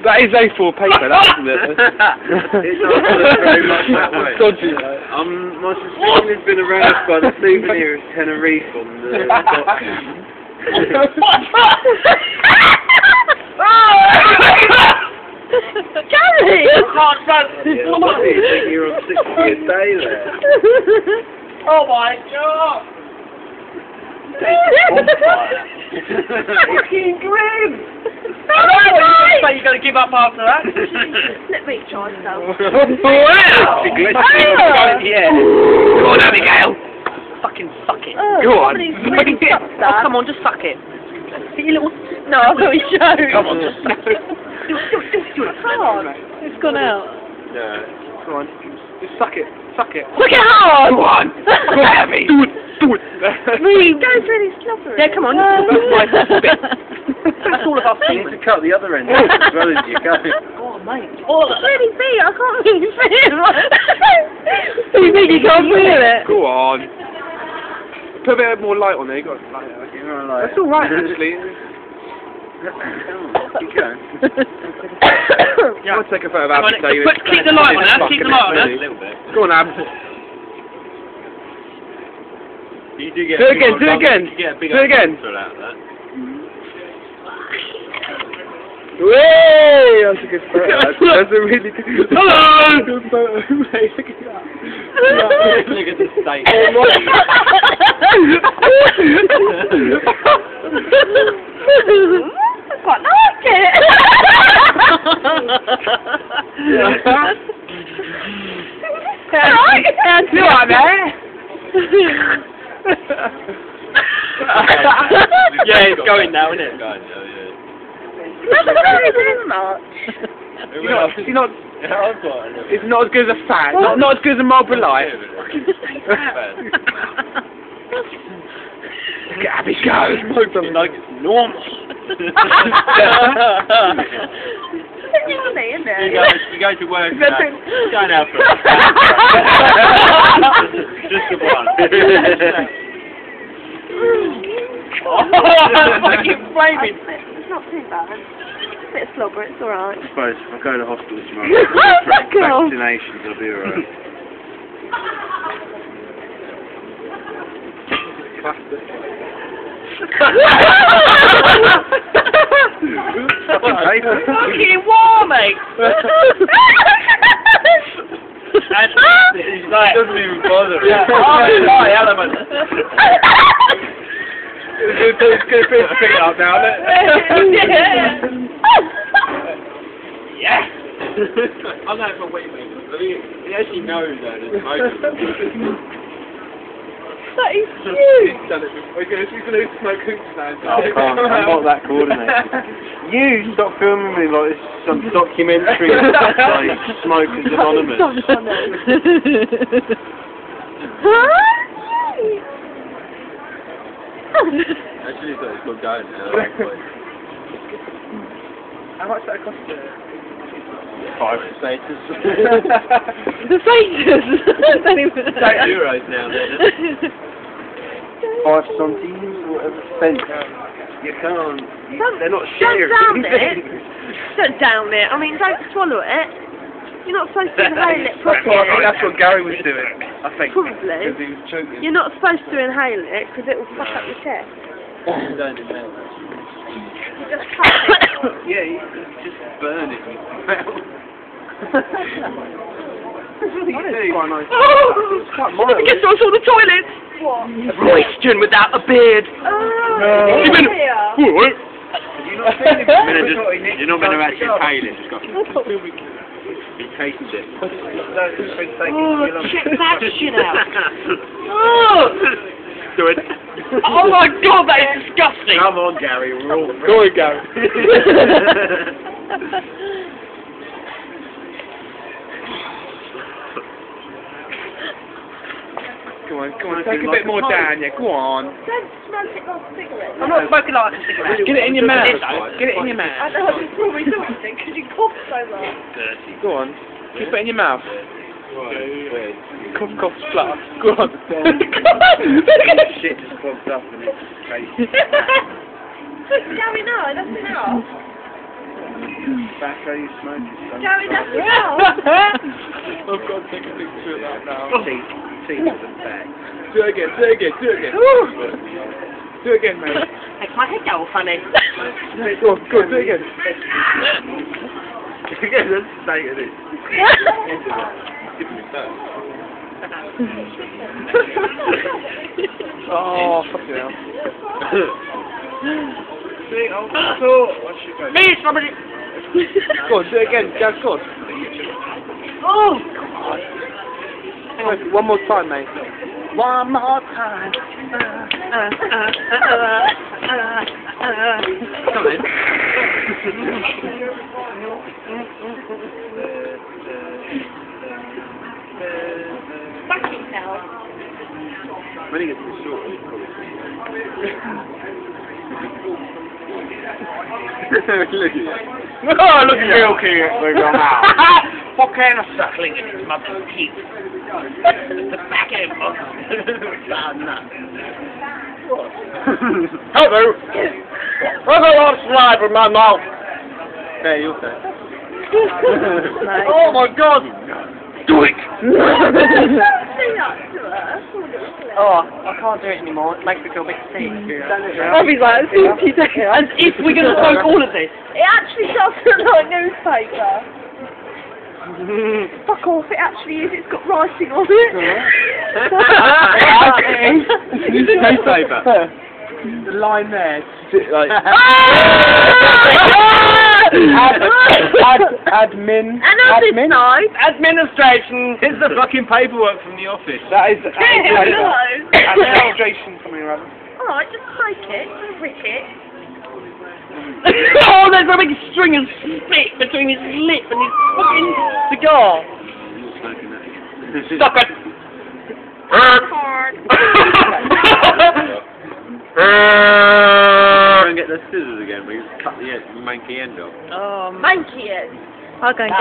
That is A4 paper, that isn't it? It does look very much that way. Dodgy, though. Um, my suspicion has been aroused by the souvenir of Tenerife on the document. Gary! Can't run. Yeah, what do you think you're on 60 a day there? Oh my god. Fucking grim! I know what you're going to. You're going to give up after that. Let me try myself. wow! Yeah. Go on, Abigail! Fucking suck it. Oh, Go on. really Fucking- sucked Oh, come on, just suck it. Get your little... No, I've got to show. Come on, just suck it. Do it, do it, do it, do it. Hard. It's gone out. Yeah. Come on. Just suck it. Suck it. Look at hard! Go on! Go on, Abby! Do it! Do it! Really, goes really slobbery. Yeah, come on. That's my spit. That's all of our You need to cut the other end off as well as you go. Oh, mate. It's really big, I can't really feel it. you think you can't feel it? Go on. Put a bit more light on there. You got light. okay. You're all right. That's all right, actually. Come on, keep going. Yeah. I'll take a photo of Come on, Abby. put- keep the light on, Ab, keep the light on, Ab. Go on, Ab. You do Do a it again, big do it old again. lump- you get Do it again. lump out of that. Way! That's a good photo. That's, that's a really good. Hello! Good photo. mate. Look at that. Look at the state. I quite like it. Alright, You alright there? Yeah, it's going now, isn't it? Going, oh, yeah. Doesn't really do much. You're not, you're not, Yeah, I've got it. it's not as good as a fat. Not, not as good as a Marlboro Light. Look at Abby go. Smoke them like it's normal. Funny, isn't You it? go, you go to work and That's going out for a Just the one. Fucking flaming. It's not too bad. It's a bit slobber, it's alright. I suppose if I go to hospital tomorrow, Oh my vac- God. vaccinations, I'll be alright. Fucking war, mate. And he's like, doesn't even bother. yeah, oh, my element. It's going to put his feet up now, isn't it? Yeah. I'm not for wait, wait. He, he actually knows that it's smoking. That is huge. He's done it before. He's going to, he's going to smoke hoops now. Oh, I can't. I'm not that coordinated. You stop filming me like it's some documentary like Smokers Anonymous. Actually, it's it's got going now. How much that cost you? Five status. the faces. Don't even know. Eight euros now, then. Five centimes or whatever cent. You can't. You, Don't- they're not don't sharing. down it. Don't down it. I mean, don't swallow it. You're not supposed to inhale it I think properly. that's what Gary was doing. I think. Probably. Because he was choking. You're not supposed to inhale it because it will fuck up your chest. Don't inhale that. You just cut it. Yeah, you you just burn it with your mouth. It's quite nice. Oh! quite mild. He gets us all the toilets. What? Christian without a beard. Oh, Even- yeah. You're not feeling it. You're not going to actually inhale it. Just got he tasted it. Oh, check that shit out. Oh! Do it. Oh my god, that is disgusting. Come on, Gary. We're all Go on, Gary. Come on, come on, take a bit more down, yeah, go on. Don't smoke it like a cigarette. I'm not smoking like a cigarette. Get it in your mouth. Get it in your mouth. I mouth. know you probably do it because you cough so much. dirty. Go on. Keep it in your mouth. Right. Cough, cough, splutter. Go on. Shit just clogged up and it's crazy. Gary, no, that's enough. Tobacco you smoke is so Joey, that's your house. I've got to take a picture of that now. Teeth, teeth of the back. Do it again, do it again, do it again. Do it again, mate. Makes my head go funny. Go on, go on, do it again. Again, that's the state of it. Oh, fucking hell. See, oh, so, what should go? Me, somebody. Go on, do it again, Gav, go on. Oh, Wait, One more time, mate. one more time. Uh, uh, uh. Come in. Fuck yourself. When he gets too short, he's probably Look at you. Oh, look at you, King. Look at that. Fucking suckling in his mother's teeth. The back end of bad nut. Hello. I've got a lot of saliva in my mouth. There, you'll say. Oh my god. Do it. Say that to her. Oh, I can't do it anymore. It makes me feel a bit sick. Mm. Robbie's like, fifty seconds. And if we're going to smoke all of this, It actually does look like newspaper. Fuck off, it actually is. It's got writing on it. Newspaper. The line there, like, ah! ad, ad, admin, And admin. side, Administration. Here's the fucking paperwork from the office. That is no. administration something or other. Alright, just take it, rip it. oh, there's a big string of spit between his lip and his fucking cigar. Stop it! Try and get the scissors again, but you cut the end, monkey end off. Um, Thank you. I'll go and